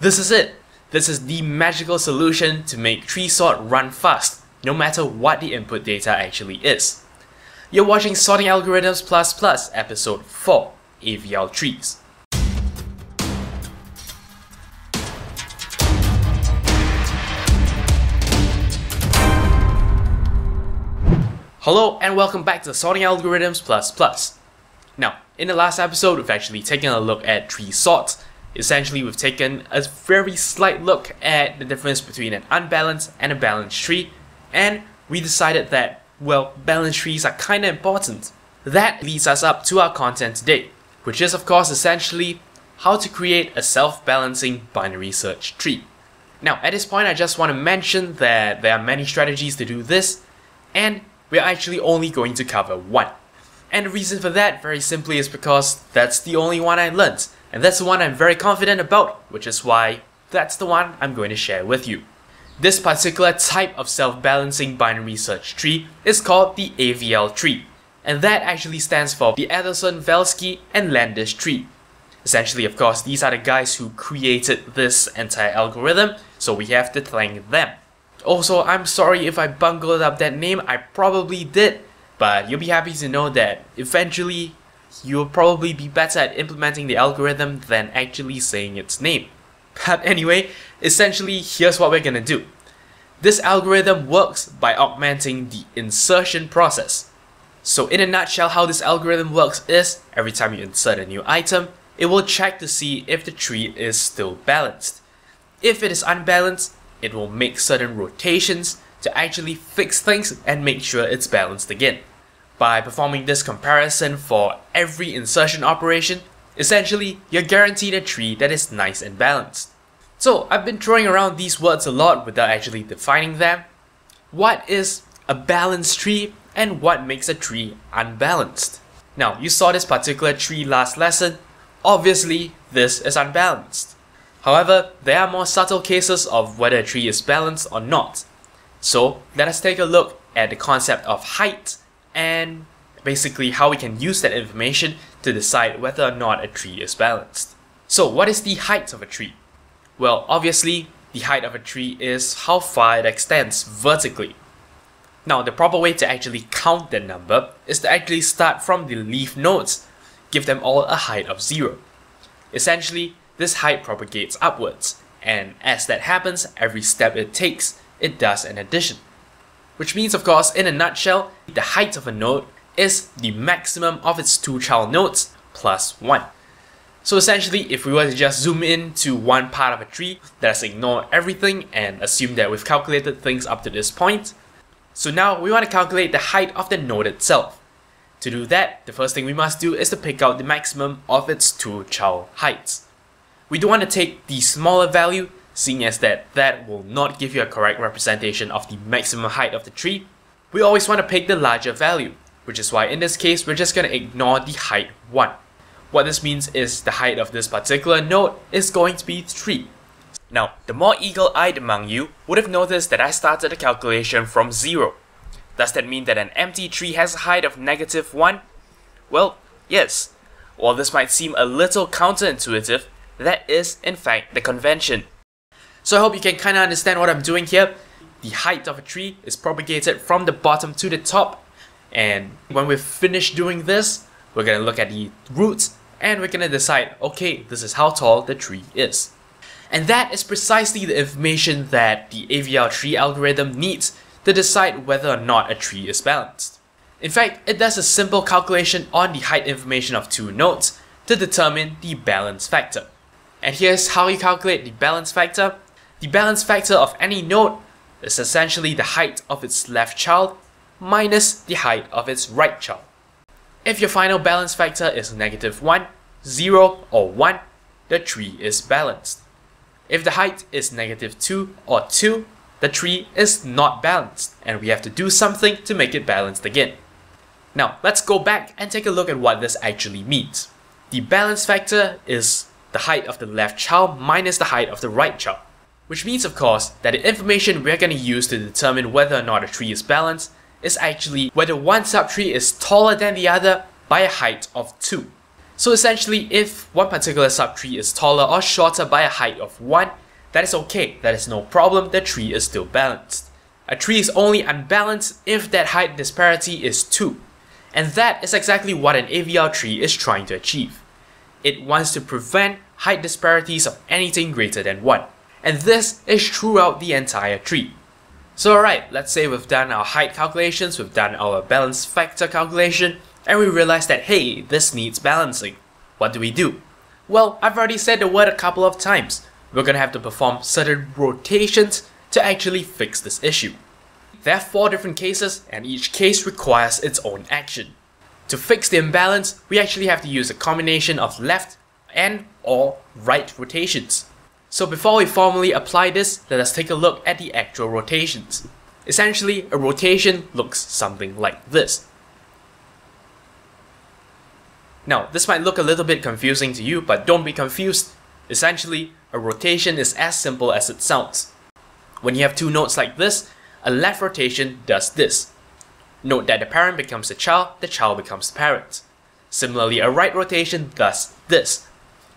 This is it. This is the magical solution to make tree sort run fast, no matter what the input data actually is. You're watching Sorting Algorithms Plus Plus Episode 4, AVL Trees. Hello and welcome back to Sorting Algorithms Plus Plus. Now, in the last episode, we've actually taken a look at tree sorts. Essentially, we've taken a very slight look at the difference between an unbalanced and a balanced tree, and we decided that, well, balanced trees are kinda important. That leads us up to our content today, which is of course essentially how to create a self-balancing binary search tree. Now, at this point, I just want to mention that there are many strategies to do this, and we're actually only going to cover one. And the reason for that, very simply, is because that's the only one I learned, and that's the one I'm very confident about, which is why that's the one I'm going to share with you. This particular type of self-balancing binary search tree is called the AVL tree, and that actually stands for the Ederson, Velsky, and Landish tree. Essentially, of course, these are the guys who created this entire algorithm, so we have to thank them. Also, I'm sorry if I bungled up that name, I probably did, but you'll be happy to know that eventually you'll probably be better at implementing the algorithm than actually saying its name. But anyway, essentially here's what we're gonna do. This algorithm works by augmenting the insertion process. So in a nutshell, how this algorithm works is, every time you insert a new item, it will check to see if the tree is still balanced. If it is unbalanced, it will make certain rotations to actually fix things and make sure it's balanced again. By performing this comparison for every insertion operation, essentially you're guaranteed a tree that is nice and balanced. So I've been throwing around these words a lot without actually defining them. What is a balanced tree and what makes a tree unbalanced? Now, you saw this particular tree last lesson. Obviously, this is unbalanced. However, there are more subtle cases of whether a tree is balanced or not. So let us take a look at the concept of height and basically how we can use that information to decide whether or not a tree is balanced. So what is the height of a tree? Well, obviously, the height of a tree is how far it extends vertically. Now, the proper way to actually count that number is to actually start from the leaf nodes, give them all a height of 0. Essentially, this height propagates upwards, and as that happens, every step it takes, it does an addition. Which means, of course, in a nutshell, the height of a node is the maximum of its two child nodes plus 1. So essentially, if we were to just zoom in to one part of a tree, let us ignore everything and assume that we've calculated things up to this point. So now we want to calculate the height of the node itself. To do that, the first thing we must do is to pick out the maximum of its two child heights. We don't want to take the smaller value, seeing as that that will not give you a correct representation of the maximum height of the tree. We always want to pick the larger value, which is why in this case we're just going to ignore the height 1. What this means is the height of this particular node is going to be 3. Now, the more eagle-eyed among you would have noticed that I started the calculation from 0. Does that mean that an empty tree has a height of negative 1? Well, yes. While this might seem a little counterintuitive, that is, in fact, the convention. So I hope you can kinda understand what I'm doing here. The height of a tree is propagated from the bottom to the top. And when we've finished doing this, we're gonna look at the roots and we're gonna decide, okay, this is how tall the tree is. And that is precisely the information that the AVL tree algorithm needs to decide whether or not a tree is balanced. In fact, it does a simple calculation on the height information of two nodes to determine the balance factor. And here's how you calculate the balance factor. The balance factor of any node is essentially the height of its left child minus the height of its right child. If your final balance factor is negative 1, 0 or 1, the tree is balanced. If the height is negative 2 or 2, the tree is not balanced and we have to do something to make it balanced again. Now let's go back and take a look at what this actually means. The balance factor is the height of the left child minus the height of the right child. Which means of course that the information we're going to use to determine whether or not a tree is balanced is actually whether one subtree is taller than the other by a height of 2. So essentially, if one particular subtree is taller or shorter by a height of 1, that is okay, that is no problem, the tree is still balanced. A tree is only unbalanced if that height disparity is 2. And that is exactly what an AVL tree is trying to achieve. It wants to prevent height disparities of anything greater than 1. And this is throughout the entire tree. So alright, let's say we've done our height calculations, we've done our balance factor calculation, and we realize that hey, this needs balancing. What do we do? Well, I've already said the word a couple of times. We're gonna have to perform certain rotations to actually fix this issue. There are four different cases, and each case requires its own action. To fix the imbalance, we actually have to use a combination of left and or right rotations. So before we formally apply this, let us take a look at the actual rotations. Essentially, a rotation looks something like this. Now, this might look a little bit confusing to you, but don't be confused. Essentially, a rotation is as simple as it sounds. When you have two nodes like this, a left rotation does this. Note that the parent becomes the child, the child becomes the parent. Similarly, a right rotation does this.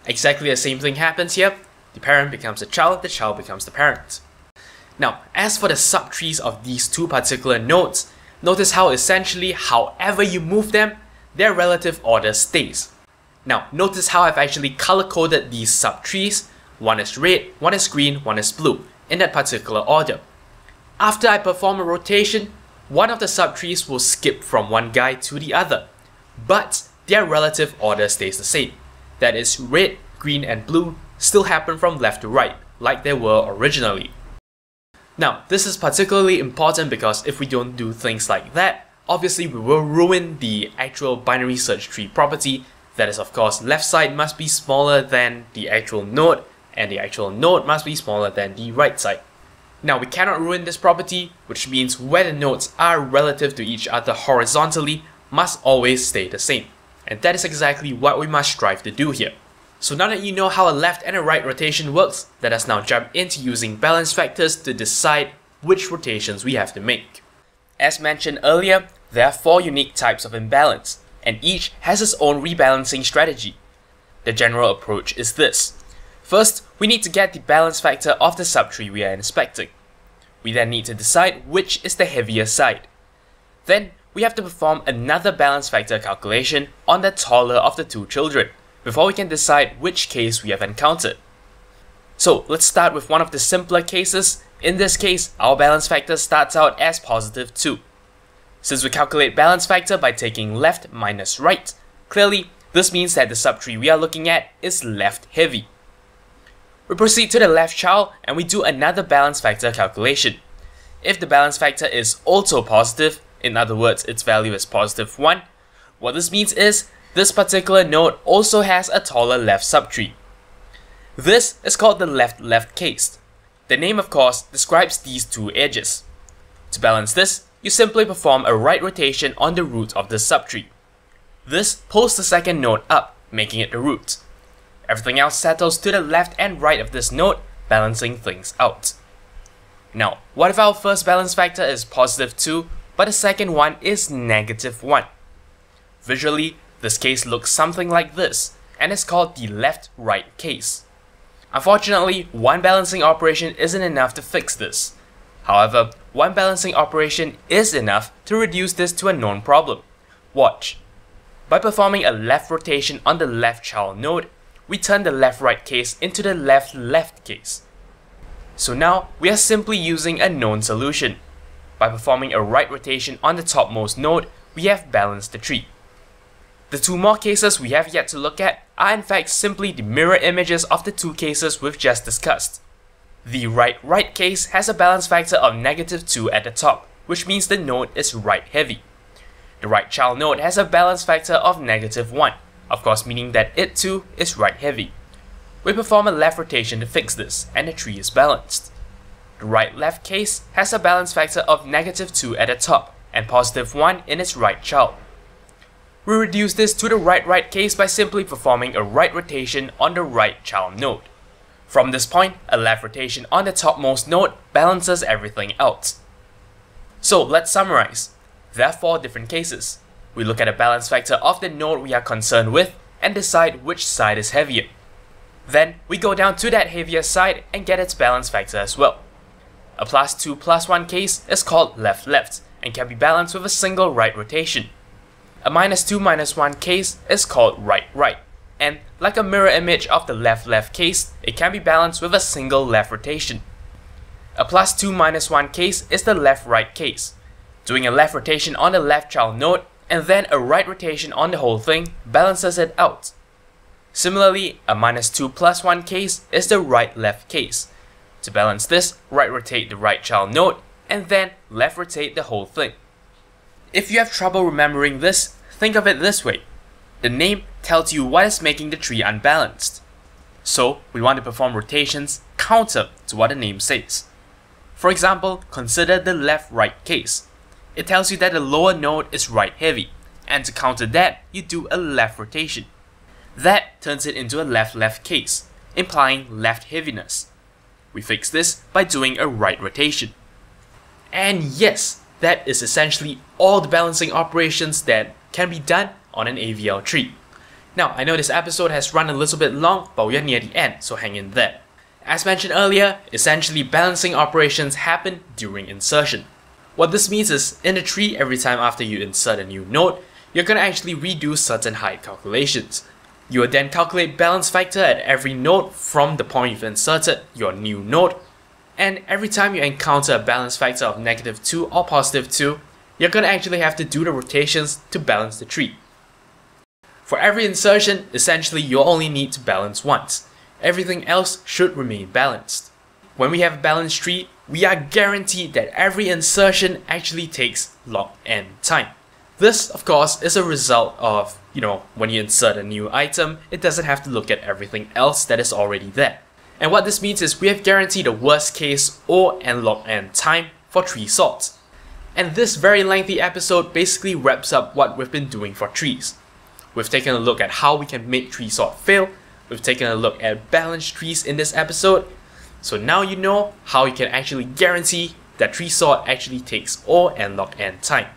Exactly the same thing happens here. The parent becomes the child, the child becomes the parent. Now, as for the subtrees of these two particular nodes, notice how essentially however you move them, their relative order stays. Now, notice how I've actually color-coded these subtrees. One is red, one is green, one is blue, in that particular order. After I perform a rotation, one of the subtrees will skip from one guy to the other, but their relative order stays the same. That is, red, green, and blue still happen from left to right, like they were originally. Now, this is particularly important because if we don't do things like that, obviously we will ruin the actual binary search tree property. That is, of course, left side must be smaller than the actual node, and the actual node must be smaller than the right side. Now we cannot ruin this property, which means where the nodes are relative to each other horizontally must always stay the same. And that is exactly what we must strive to do here. So now that you know how a left and a right rotation works, let us now jump into using balance factors to decide which rotations we have to make. As mentioned earlier, there are four unique types of imbalance, and each has its own rebalancing strategy. The general approach is this. First, we need to get the balance factor of the subtree we are inspecting. We then need to decide which is the heavier side. Then, we have to perform another balance factor calculation on the taller of the two children, before we can decide which case we have encountered. So, let's start with one of the simpler cases. In this case, our balance factor starts out as positive 2. Since we calculate balance factor by taking left minus right, clearly, this means that the subtree we are looking at is left heavy. We proceed to the left child and we do another balance factor calculation. If the balance factor is also positive, in other words its value is positive 1, what this means is this particular node also has a taller left subtree. This is called the left-left case. The name of course describes these two edges. To balance this, you simply perform a right rotation on the root of the subtree. This pulls the second node up, making it the root. Everything else settles to the left and right of this node, balancing things out. Now, what if our first balance factor is positive 2, but the second one is negative 1? Visually, this case looks something like this, and is called the left-right case. Unfortunately, one balancing operation isn't enough to fix this. However, one balancing operation is enough to reduce this to a known problem. Watch. By performing a left rotation on the left child node, we turn the left-right case into the left-left case. So now, we are simply using a known solution. By performing a right rotation on the topmost node, we have balanced the tree. The two more cases we have yet to look at are in fact simply the mirror images of the two cases we've just discussed. The right-right case has a balance factor of negative 2 at the top, which means the node is right heavy. The right child node has a balance factor of negative 1, of course meaning that it too is right heavy. We perform a left rotation to fix this, and the tree is balanced. The right-left case has a balance factor of negative 2 at the top, and positive 1 in its right child. We reduce this to the right-right case by simply performing a right rotation on the right child node. From this point, a left rotation on the topmost node balances everything else. So let's summarize. There are four different cases. We look at the balance factor of the node we are concerned with, and decide which side is heavier. Then we go down to that heavier side and get its balance factor as well. A plus 2 plus 1 case is called left-left and can be balanced with a single right rotation. A minus 2 minus 1 case is called right-right, and like a mirror image of the left-left case, it can be balanced with a single left rotation. A plus 2 minus 1 case is the left-right case. Doing a left rotation on the left child node and then a right rotation on the whole thing balances it out. Similarly, a minus 2 plus 1 case is the right-left case. To balance this, right rotate the right child node and then left rotate the whole thing. If you have trouble remembering this, think of it this way. The name tells you what is making the tree unbalanced. So, we want to perform rotations counter to what the name says. For example, consider the left-right case. It tells you that the lower node is right heavy, and to counter that, you do a left rotation. That turns it into a left-left case, implying left heaviness. We fix this by doing a right rotation. And yes, that is essentially all the balancing operations that can be done on an AVL tree. Now, I know this episode has run a little bit long, but we are near the end, so hang in there. As mentioned earlier, essentially balancing operations happen during insertion. What this means is, in a tree, every time after you insert a new node, you're gonna actually redo certain height calculations. You will then calculate balance factor at every node from the point you've inserted your new node and every time you encounter a balance factor of negative 2 or positive 2, you're gonna actually have to do the rotations to balance the tree. For every insertion, essentially you'll only need to balance once. Everything else should remain balanced. When we have a balanced tree, we are guaranteed that every insertion actually takes log n time. This, of course, is a result of, you know, when you insert a new item, it doesn't have to look at everything else that is already there. And what this means is we have guaranteed a worst case or n log n time for tree sorts. And this very lengthy episode basically wraps up what we've been doing for trees. We've taken a look at how we can make tree sort fail, we've taken a look at balanced trees in this episode, so now you know how you can actually guarantee that tree sort actually takes O n log n time.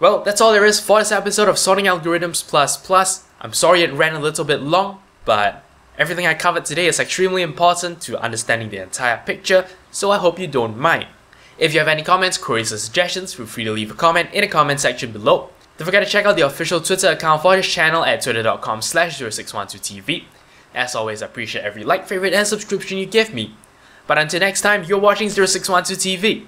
Well, that's all there is for this episode of Sorting Algorithms Plus Plus. I'm sorry it ran a little bit long, but Everything I covered today is extremely important to understanding the entire picture, so I hope you don't mind. If you have any comments, queries, or suggestions, feel free to leave a comment in the comment section below. Don't forget to check out the official Twitter account for this channel at twitter.com slash 0612tv. As always, I appreciate every like, favorite, and subscription you give me. But until next time, you're watching 0612TV.